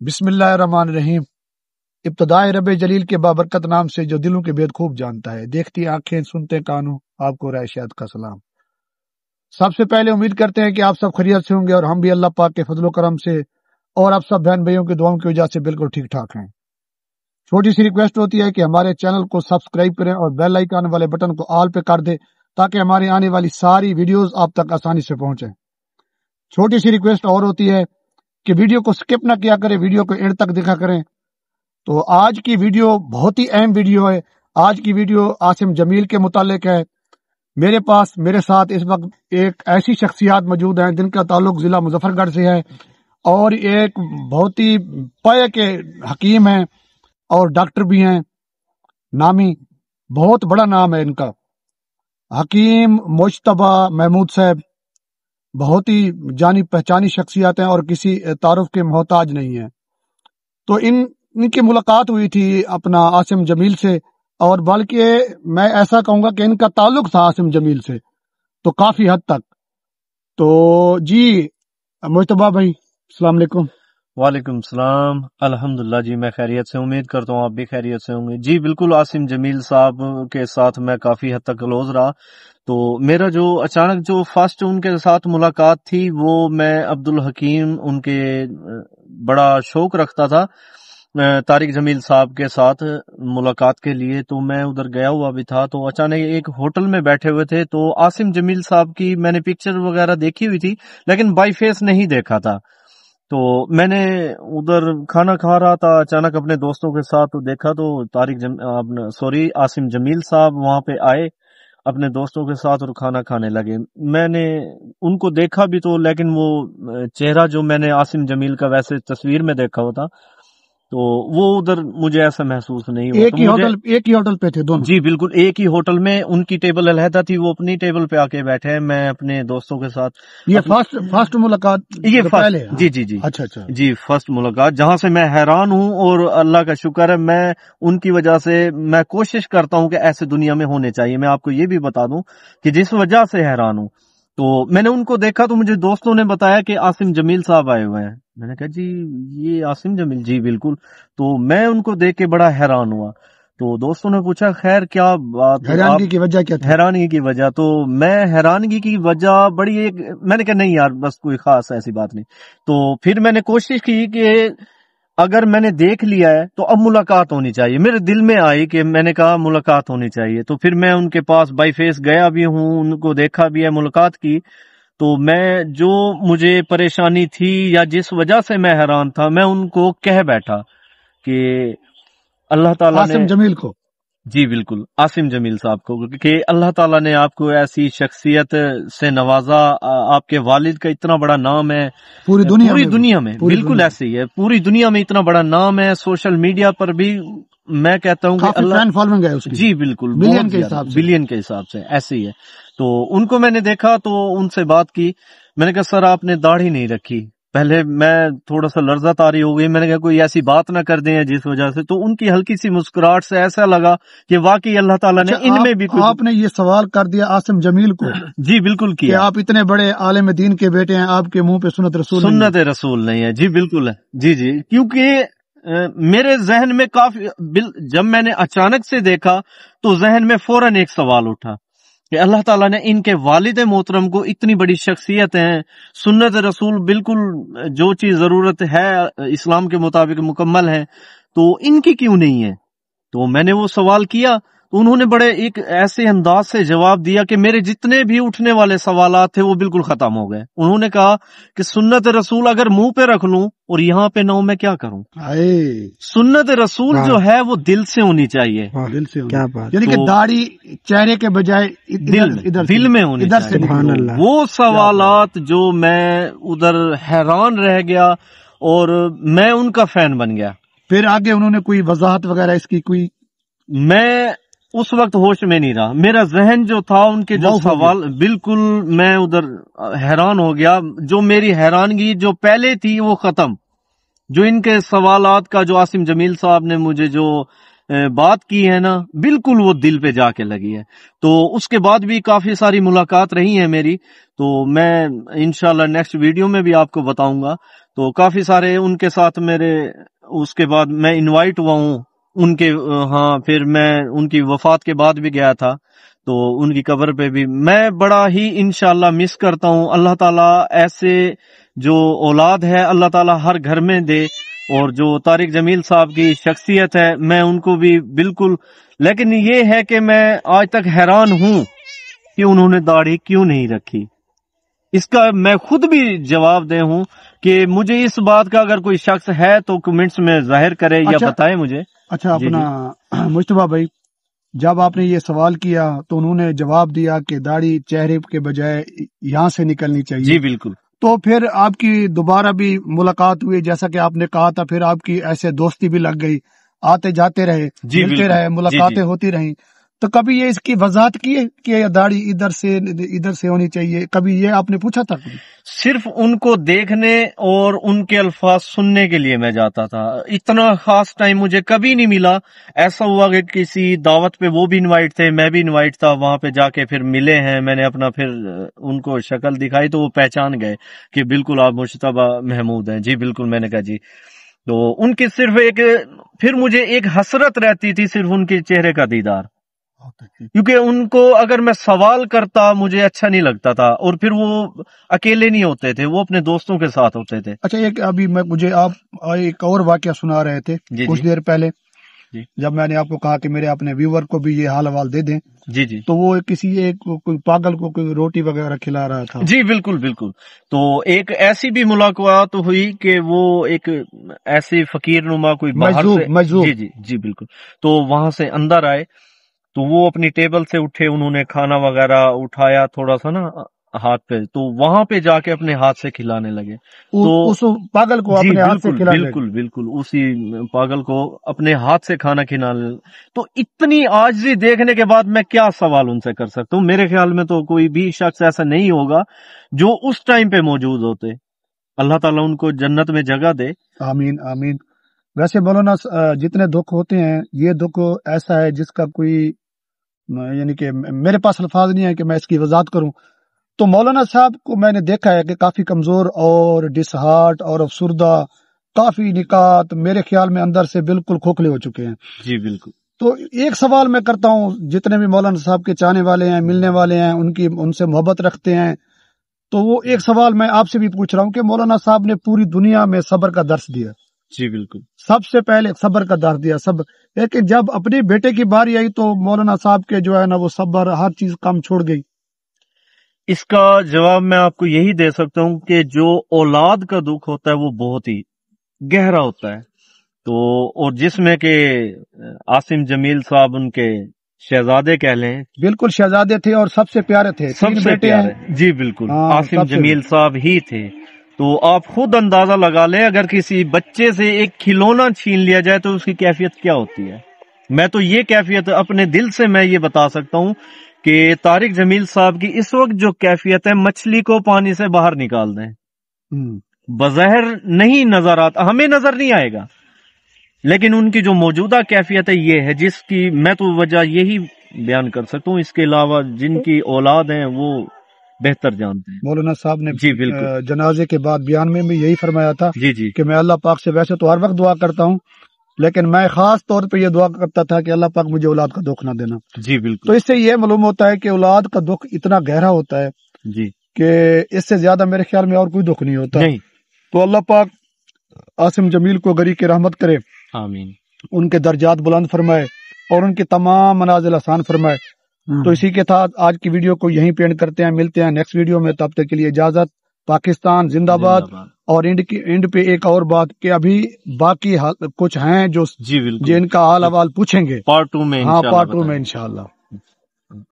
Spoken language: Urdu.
بسم اللہ الرحمن الرحیم۔ ابتدائے رب جلیل کے بابرکت نام سے جو دلوں کے بید خوب جانتا ہے، دیکھتی آنکھیں، سنتے کانوں، آپ کو رائشیات کا سلام۔ سب سے پہلے امید کرتے ہیں کہ آپ سب خرید سے ہوں گے اور ہم بھی اللہ پاک کے فضل و کرم سے اور آپ سب بہن بھائیوں کی دعاؤں کی وجہ سے بالکل ٹھیک ٹھاک ہیں۔ چھوٹی سی ریکویسٹ ہوتی ہے کہ ہمارے چینل کو سبسکرائب کریں اور بیل آئیکن والے بٹن کو آل پہ کر دیں تاکہ ہماری آنے والی ساری ویڈیوز آپ تک آسانی سے پہنچیں۔ چھوٹی سی ریکویسٹ اور ہوتی ہے کہ ویڈیو کو سکپ نہ کیا کرے ویڈیو کو اینڈ تک دیکھا کریں۔ تو آج کی ویڈیو بہت ہی اہم ویڈیو ہے۔ آج کی ویڈیو آسم جمیل کے متعلق ہے۔ میرے پاس، میرے ساتھ اس وقت ایک ایسی شخصیات موجود ہیں جن کا تعلق ضلع مظفر گڑھ سے ہے۔ اور ایک بہت ہی پے کے حکیم ہیں اور ڈاکٹر بھی ہیں۔ نامی، بہت بڑا نام ہے ان کا۔ حکیم مشتبہ محمود صاحب۔ بہت ہی جانی پہچانی شخصیات ہیں اور کسی تعارف کے محتاج نہیں ہیں۔ تو ان ان کی ملاقات ہوئی تھی اپنا آسم جمیل سے اور بلکہ میں ایسا کہوں گا کہ ان کا تعلق تھا آسم جمیل سے تو کافی حد تک۔ تو جی مشتبہ بھائی، السلام علیکم۔ وعلیکم السلام۔ الحمد للہ جی میں خیریت سے، امید کرتا ہوں آپ بھی خیریت سے ہوں گے۔ جی بالکل عاصم جمیل صاحب کے ساتھ میں کافی حد تک کلوز رہا۔ تو میرا جو اچانک جو فرسٹ ان کے ساتھ ملاقات تھی، وہ میں عبد الحکیم ان کے بڑا شوق رکھتا تھا طارق جمیل صاحب کے ساتھ ملاقات کے لیے۔ تو میں ادھر گیا ہوا بھی تھا، تو اچانک ایک ہوٹل میں بیٹھے ہوئے تھے۔ تو عاصم جمیل صاحب کی میں نے پکچر وغیرہ دیکھی ہوئی تھی، لیکن بائی فیس نہیں دیکھا تھا۔ تو میں نے ادھر کھانا کھا رہا تھا، اچانک اپنے دوستوں کے ساتھ دیکھا تو طارق جم... سوری، عاصم جمیل صاحب وہاں پہ آئے، اپنے دوستوں کے ساتھ اور کھانا کھانے لگے۔ میں نے ان کو دیکھا بھی تو، لیکن وہ چہرہ جو میں نے عاصم جمیل کا ویسے تصویر میں دیکھا ہوتا تو وہ ادھر مجھے ایسا محسوس نہیں ہوا ایک ہی ہوٹل ایک ہی ہوٹل پہ تھے دونوں۔ جی بالکل ایک ہی ہوٹل میں ان کی ٹیبل علیحدہ تھی وہ اپنی ٹیبل پہ آ کے بیٹھے میں اپنے دوستوں کے ساتھ یہ فرسٹ فرسٹ ملاقات یہ جی جی جی۔ اچھا اچھا۔ جی فرسٹ ملاقات جہاں سے میں حیران ہوں اور اللہ کا شکر ہے میں ان کی وجہ سے میں کوشش کرتا ہوں کہ ایسے دنیا میں ہونے چاہیے۔ میں آپ کو یہ بھی بتا دوں کہ جس وجہ سے حیران ہوں تو میں نے ان کو دیکھا تو مجھے دوستوں نے بتایا کہ آصم جمیل صاحب آئے ہوئے ہیں۔ میں نے کہا جی یہ آصم جمیل جی بالکل۔ تو میں ان کو دیکھ کے بڑا حیران ہوا۔ تو دوستوں نے پوچھا خیر کیا بات حیرانگی کی وجہ کیا حیرانگی کی وجہ۔ تو میں حیرانگی کی وجہ بڑی ایک میں نے کہا نہیں یار بس کوئی خاص ایسی بات نہیں۔ تو پھر میں نے کوشش کی کہ اگر میں نے دیکھ لیا ہے تو اب ملاقات ہونی چاہیے۔ میرے دل میں آئی کہ میں نے کہا ملاقات ہونی چاہیے۔ تو پھر میں ان کے پاس بائی فیس گیا بھی ہوں ان کو دیکھا بھی ہے ملاقات کی۔ تو میں جو مجھے پریشانی تھی یا جس وجہ سے میں حیران تھا میں ان کو کہہ بیٹھا کہ اللہ تعالیٰ نے جمیل کو۔ جی بالکل آصم جمیل صاحب کو کہ اللہ تعالیٰ نے آپ کو ایسی شخصیت سے نوازا آپ کے والد کا اتنا بڑا نام ہے پوری دنیا پوری دنیا میں بالکل ایسے ہی ہے پوری دنیا میں اتنا بڑا نام ہے سوشل میڈیا پر بھی میں کہتا ہوں کہ اللہ جی بالکل بلین کے حساب سے۔ بلین کے حساب سے ایسے ہی ہے۔ تو ان کو میں نے دیکھا تو ان سے بات کی میں نے کہا سر آپ نے داڑھی نہیں رکھی۔ پہلے میں تھوڑا سا لرزہ تاری ہو گئی میں نے کہا کوئی ایسی بات نہ کر دیں جس وجہ سے۔ تو ان کی ہلکی سی مسکراہٹ سے ایسا لگا کہ واقعی اللہ تعالیٰ نے اچھا، ان میں بھی آپ نے یہ سوال کر دیا آسم جمیل کو جی بالکل کیا۔ آپ اتنے بڑے عالم دین کے بیٹے ہیں آپ کے منہ پہ سنت رسول سنت رسول نہیں ہے۔ جی بالکل ہے۔ جی جی۔ کیونکہ میرے ذہن میں کافی جب میں نے اچانک سے دیکھا تو ذہن میں فوراً ایک سوال اٹھا۔ کہ اللہ تعالیٰ نے ان کے والد محترم کو اتنی بڑی شخصیت ہیں، سنت رسول بالکل جو چیز ضرورت ہے، اسلام کے مطابق مکمل ہے تو ان کی کیوں نہیں ہے؟ تو میں نے وہ سوال کیا تو انہوں نے بڑے ایک ایسے انداز سے جواب دیا کہ میرے جتنے بھی اٹھنے والے سوالات تھے وہ بالکل ختم ہو گئے۔ انہوں نے کہا کہ سنت رسول اگر منہ پہ رکھ لوں اور یہاں پہ نہ میں کیا کروں؟ سنت رسول جو ہاں۔ ہے وہ دل سے ہونی چاہیے۔ ہاں، دل سے یعنی کہ داڑھی چہرے کے بجائے دل میں ہونی چاہیے۔ وہ سوالات جو میں ادھر حیران رہ گیا اور میں ان کا فین بن گیا۔ پھر آگے انہوں نے کوئی وضاحت وغیرہ اس کی کوئی؟ میں اس وقت ہوش میں نہیں رہا۔ میرا ذہن جو تھا ان کے جو سوال بالکل میں ادھر حیران ہو گیا۔ جو میری حیرانگی جو پہلے تھی وہ ختم۔ جو ان کے سوالات کا جو آسم جمیل صاحب نے مجھے جو بات کی ہے نا بالکل وہ دل پہ جا کے لگی ہے۔ تو اس کے بعد بھی کافی ساری ملاقات رہی ہیں میری۔ تو میں انشاءاللہ نیکسٹ ویڈیو میں بھی آپ کو بتاؤں گا۔ تو کافی سارے ان کے ساتھ میرے اس کے بعد میں انوائٹ ہوا ہوں۔ ان کے ہاں پھر میں ان کی وفات کے بعد بھی گیا تھا، تو ان کی قبر پہ بھی میں بڑا ہی انشاءاللہ مس کرتا ہوں۔ اللہ تعالیٰ ایسے جو اولاد ہے، اللہ تعالیٰ ہر گھر میں دے، اور جو طارق جمیل صاحب کی شخصیت ہے، میں ان کو بھی بالکل، لیکن یہ ہے کہ میں آج تک حیران ہوں کہ انہوں نے داڑھی کیوں نہیں رکھی۔ اس کا میں خود بھی جواب دے ہوں کہ مجھے اس بات کا اگر کوئی شخص ہے تو کمنٹس میں ظاہر کرے یا اچھا بتائے مجھے۔ اچھا جی اپنا مشتبہ بھائی جب آپ نے یہ سوال کیا تو انہوں نے جواب دیا کہ داڑھی چہرے کے بجائے یہاں سے نکلنی چاہیے۔ جی بالکل۔ تو پھر آپ کی دوبارہ بھی ملاقات ہوئی جیسا کہ آپ نے کہا تھا پھر آپ کی ایسے دوستی بھی لگ گئی۔ آتے جاتے رہے جی ملتے رہے جی ملاقاتیں جی ہوتی رہیں۔ تو کبھی یہ اس کی وضاحت کی ہے کہ داڑھی ادھر سے ادھر سے ہونی چاہیے؟ کبھی یہ آپ نے پوچھا تھا کبھی؟ صرف ان کو دیکھنے اور ان کے الفاظ سننے کے لیے میں جاتا تھا۔ اتنا خاص ٹائم مجھے کبھی نہیں ملا۔ ایسا ہوا کہ کسی دعوت پہ وہ بھی انوائٹ تھے، میں بھی انوائٹ تھا، وہاں پہ جا کے پھر ملے ہیں۔ میں نے اپنا پھر ان کو شکل دکھائی تو وہ پہچان گئے کہ بالکل آپ مشتبہ محمود ہیں۔ جی بالکل میں نے کہا جی۔ تو ان کی صرف ایک، پھر مجھے ایک حسرت رہتی تھی صرف ان کے چہرے کا دیدار۔ کیونکہ ان کو اگر میں سوال کرتا مجھے اچھا نہیں لگتا تھا اور پھر وہ اکیلے نہیں ہوتے تھے وہ اپنے دوستوں کے ساتھ ہوتے تھے۔ اچھا ایک ابھی میں مجھے آپ ایک اور واقعہ سنا رہے تھے جی کچھ جی دیر پہلے۔ جی۔ جب میں نے آپ کو کہا کہ میرے اپنے ویور کو بھی یہ حال حوال دے دیں جی جی۔ تو وہ کسی ایک کوئی پاگل کو کوئی روٹی وغیرہ کھلا رہا تھا۔ جی بالکل بالکل۔ تو ایک ایسی بھی ملاقات ہوئی کہ وہ ایک ایسی فقیر نما کوئی باہر سے جی جی جی بالکل۔ تو وہاں سے اندر آئے۔ تو وہ اپنی ٹیبل سے اٹھے انہوں نے کھانا وغیرہ اٹھایا تھوڑا سا نا ہاتھ پہ۔ تو وہاں پہ جا کے اپنے ہاتھ سے کھلانے لگے۔ تو اس پاگل کو جی اپنے ہاتھ سے بالکل کھلا بالکل بالکل اسی پاگل کو اپنے ہاتھ سے کھانا کھلانے تو اتنی آجزی دیکھنے کے بعد میں کیا سوال ان سے کر سکتا ہوں؟ میرے خیال میں تو کوئی بھی شخص ایسا نہیں ہوگا جو اس ٹائم پہ موجود ہوتے۔ اللہ تعالیٰ ان کو جنت میں جگہ دے۔ آمین آمین۔ ویسے مولانا جتنے دکھ ہوتے ہیں یہ دکھ ایسا ہے جس کا کوئی یعنی کہ میرے پاس الفاظ نہیں ہے کہ میں اس کی وضاحت کروں۔ تو مولانا صاحب کو میں نے دیکھا ہے کہ کافی کمزور اور ڈس ہارٹ اور افسردہ کافی نکات میرے خیال میں اندر سے بالکل کھوکھلے ہو چکے ہیں۔ جی بالکل۔ تو ایک سوال میں کرتا ہوں جتنے بھی مولانا صاحب کے چاہنے والے ہیں ملنے والے ہیں ان کی ان سے محبت رکھتے ہیں تو وہ ایک سوال میں آپ سے بھی پوچھ رہا ہوں کہ مولانا صاحب نے پوری دنیا میں صبر کا درس دیا۔ جی بالکل۔ سب سے پہلے صبر کا درس دیا سب لیکن جب اپنے بیٹے کی باری آئی تو مولانا صاحب کے جو ہے نا وہ صبر ہر چیز کم چھوڑ گئی۔ اس کا جواب میں آپ کو یہی دے سکتا ہوں کہ جو اولاد کا دکھ ہوتا ہے وہ بہت ہی گہرا ہوتا ہے۔ تو اور جس میں کہ عاصم جمیل صاحب ان کے شہزادے کہہ لیں۔ بالکل شہزادے تھے اور سب سے پیارے تھے سب سے بیٹے پیارے۔ جی بالکل۔ ہاں، عاصم جمیل صاحب ہی تھے۔ تو آپ خود اندازہ لگا لیں اگر کسی بچے سے ایک کھلونا چھین لیا جائے تو اس کی کیفیت کیا ہوتی ہے؟ میں تو یہ کیفیت اپنے دل سے میں یہ بتا سکتا ہوں کہ طارق جمیل صاحب کی اس وقت جو کیفیت ہے مچھلی کو پانی سے باہر نکال دیں۔ بظاہر نہیں نظر آتا ہمیں نظر نہیں آئے گا۔ لیکن ان کی جو موجودہ کیفیت ہے یہ ہے جس کی میں تو وجہ یہی بیان کر سکتا ہوں۔ اس کے علاوہ جن کی اولاد ہیں وہ بہتر جانتے ہیں۔ مولانا صاحب نے جی بالکل۔ جنازے کے بعد بیان میں بھی یہی فرمایا تھا جی جی۔ کہ میں اللہ پاک سے ویسے تو ہر وقت دعا کرتا ہوں لیکن میں خاص طور پہ یہ دعا کرتا تھا کہ اللہ پاک مجھے اولاد کا دکھ نہ دینا۔ جی تو بالکل اس سے یہ معلوم ہوتا ہے کہ اولاد کا دکھ اتنا گہرا ہوتا ہے جی۔ کہ اس سے زیادہ میرے خیال میں اور کوئی دکھ نہیں ہوتا۔ نہیں۔ تو اللہ پاک عاصم جمیل کو گری کی رحمت کرے۔ آمین۔ ان کے درجات بلند فرمائے اور ان کے تمام منازل آسان فرمائے۔ تو اسی کے ساتھ آج کی ویڈیو کو یہیں پینڈ کرتے ہیں ملتے ہیں نیکسٹ ویڈیو میں تب تک کے لیے اجازت۔ پاکستان زندہ باد۔ اور انڈ کی پہ ایک اور بات کہ ابھی باقی کچھ ہیں جو جی جن کا حال حوال پوچھیں گے۔ پارٹ ٹو میں ہاں پارٹ ٹو میں انشاءاللہ۔